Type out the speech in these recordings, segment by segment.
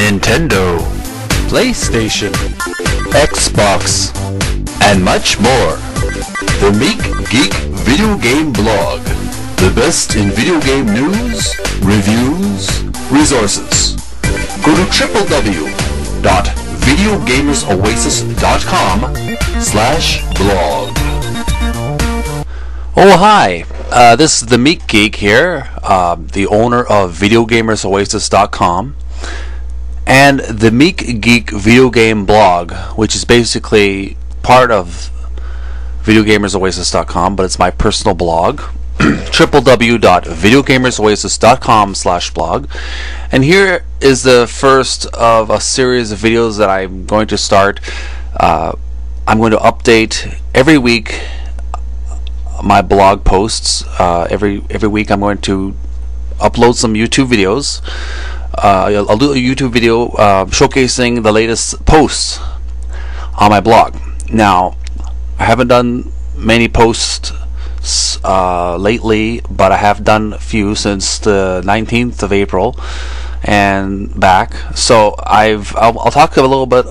Nintendo, PlayStation, Xbox, and much more. The Meek Geek Video Game Blog. The best in video game news, reviews, resources. Go to www.videogamersoasis.com slash blog. Oh, hi. Uh, this is the Meek Geek here, uh, the owner of VideoGamersOasis.com and the Meek Geek video game blog, which is basically part of VideoGamersOasis.com, but it's my personal blog. www.videogamersoasis.com slash blog. And here is the first of a series of videos that I'm going to start. Uh, I'm going to update every week my blog posts. Uh, every every week I'm going to upload some YouTube videos uh, I'll do a YouTube video uh, showcasing the latest posts on my blog now I haven't done many posts uh, lately, but I have done a few since the 19th of April and back. So I've I'll, I'll talk a little bit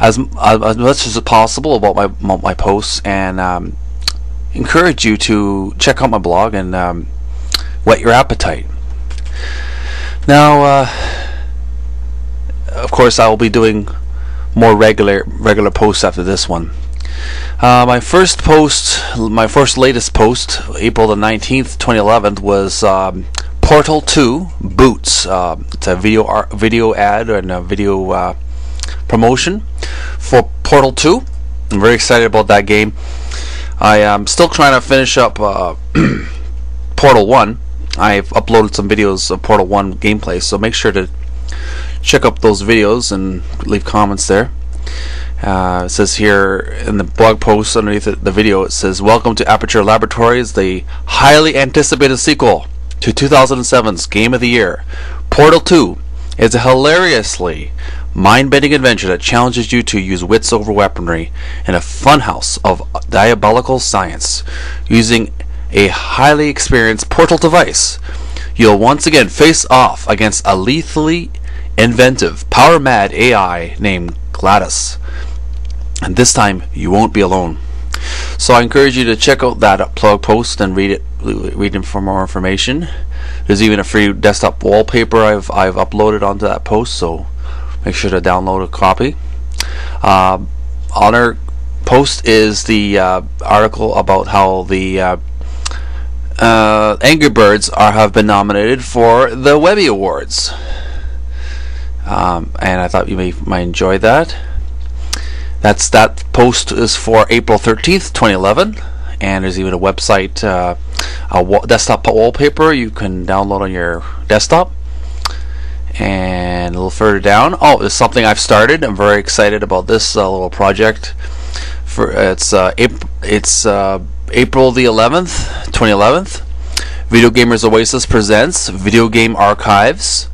as as much as possible about my my posts and um, encourage you to check out my blog and um, whet your appetite. Now, uh, of course, I will be doing more regular regular posts after this one. Uh, my first post, my first latest post, April the 19th, 2011, was um, Portal 2 Boots. Uh, it's a video art, video ad and a video uh, promotion for Portal 2. I'm very excited about that game. I am still trying to finish up uh, Portal 1. I've uploaded some videos of Portal 1 gameplay, so make sure to check up those videos and leave comments there. Uh, it says here in the blog post underneath the video, it says, Welcome to Aperture Laboratories, the highly anticipated sequel to 2007's Game of the Year. Portal 2 is a hilariously mind bending adventure that challenges you to use wits over weaponry in a funhouse of diabolical science. Using a highly experienced portal device, you'll once again face off against a lethally inventive, power mad AI named GLaDOS. and this time you won't be alone. So I encourage you to check out that blog post and read it, read it for more information. There's even a free desktop wallpaper I've I've uploaded onto that post, so make sure to download a copy. Uh, on our post is the uh, article about how the uh, uh, Angry Birds are have been nominated for the Webby Awards, um, and I thought you may might enjoy that. That's that post is for April 13th, 2011, and there's even a website, uh, a desktop wallpaper you can download on your desktop. And a little further down, oh, it's something I've started. I'm very excited about this uh, little project. For it's uh, April, it's uh, April the 11th, 2011. Video Gamers Oasis presents Video Game Archives,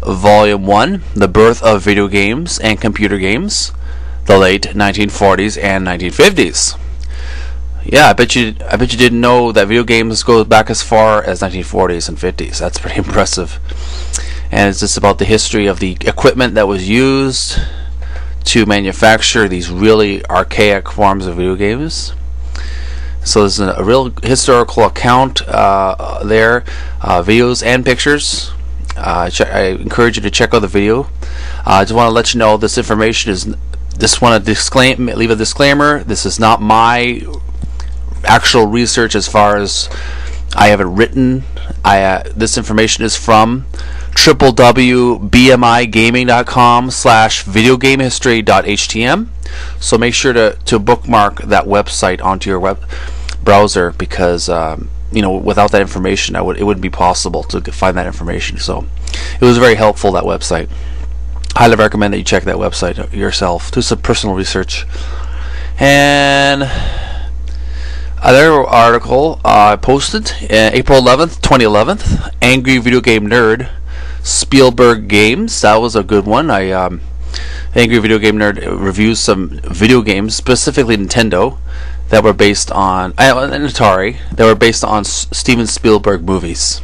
Volume 1 The Birth of Video Games and Computer Games the late 1940s and 1950s. Yeah, I bet you I bet you didn't know that video games go back as far as 1940s and 50s. That's pretty impressive. And it's just about the history of the equipment that was used to manufacture these really archaic forms of video games. So there's a real historical account uh, there, uh, videos and pictures. Uh, I encourage you to check out the video. Uh, I just want to let you know this information is just want to disclaim, leave a disclaimer. This is not my actual research as far as I haven't written. I uh, this information is from www.bmigaming.com slash videogamehistory.htm. So make sure to, to bookmark that website onto your web browser because um, you know without that information, I would it wouldn't be possible to find that information. So it was very helpful that website highly recommend that you check that website yourself. Do some personal research. And another article I uh, posted uh, April 11th, 2011. Angry Video Game Nerd, Spielberg Games. That was a good one. I um, Angry Video Game Nerd reviews some video games, specifically Nintendo, that were based on uh, and Atari that were based on S- Steven Spielberg movies.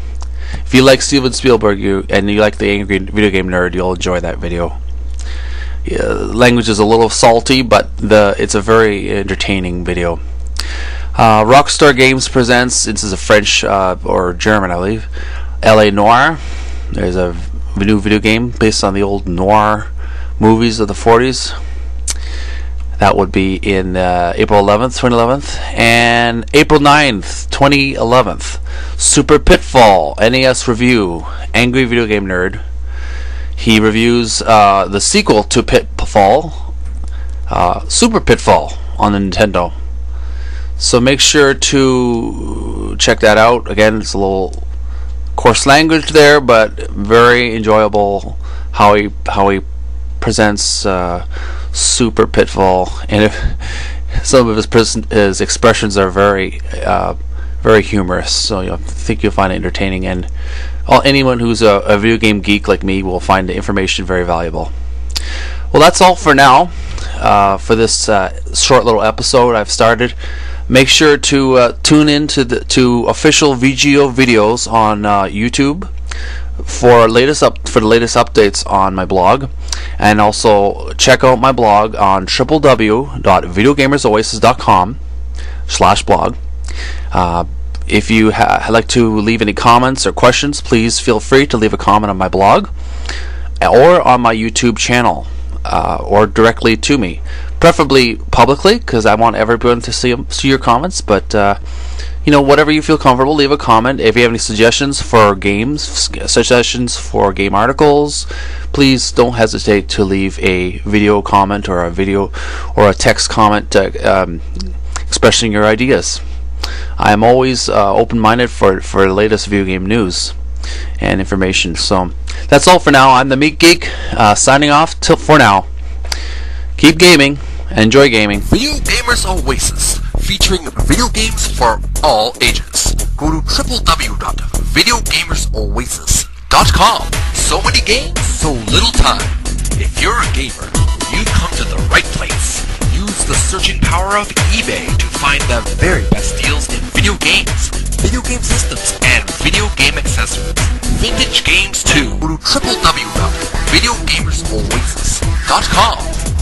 If you like Steven Spielberg you and you like the Angry Video Game Nerd, you'll enjoy that video. Yeah, language is a little salty, but the it's a very entertaining video. Uh, Rockstar Games presents. This is a French uh, or German, I believe. L.A. Noire. There's a new video game based on the old noir movies of the 40s. That would be in uh, April 11th, 2011, and April 9th, 2011. Super Pitfall NES review. Angry Video Game Nerd. He reviews uh, the sequel to Pitfall, uh, Super Pitfall on the Nintendo. So make sure to check that out. Again, it's a little coarse language there, but very enjoyable how he how he presents uh, Super Pitfall, and if some of his pres- his expressions are very uh, very humorous. So I think you'll find it entertaining, and all, anyone who's a, a video game geek like me will find the information very valuable. Well, that's all for now. Uh, for this uh, short little episode I've started. Make sure to uh, tune in to the to official VGO videos on uh, YouTube for latest up for the latest updates on my blog, and also check out my blog on www.videogamersoasis.com slash blog. Uh, if you ha- like to leave any comments or questions, please feel free to leave a comment on my blog or on my YouTube channel uh, or directly to me. Preferably publicly because I want everyone to see, see your comments, but uh, you know, whatever you feel comfortable, leave a comment. If you have any suggestions for games, suggestions for game articles, please don't hesitate to leave a video comment or a video or a text comment uh, um, expressing your ideas. I am always uh, open-minded for for the latest video game news and information. So that's all for now. I'm the Meek Geek, uh, signing off till for now. Keep gaming. Enjoy gaming. Video Gamers Oasis, featuring video games for all ages. Go to www.videogamersoasis.com. So many games, so little time. If you're a gamer, you've come to the right place. Use the searching power of eBay to find the very best deals in video games, video game systems, and video game accessories. Vintage games too. Go to www.videogamersoasis.com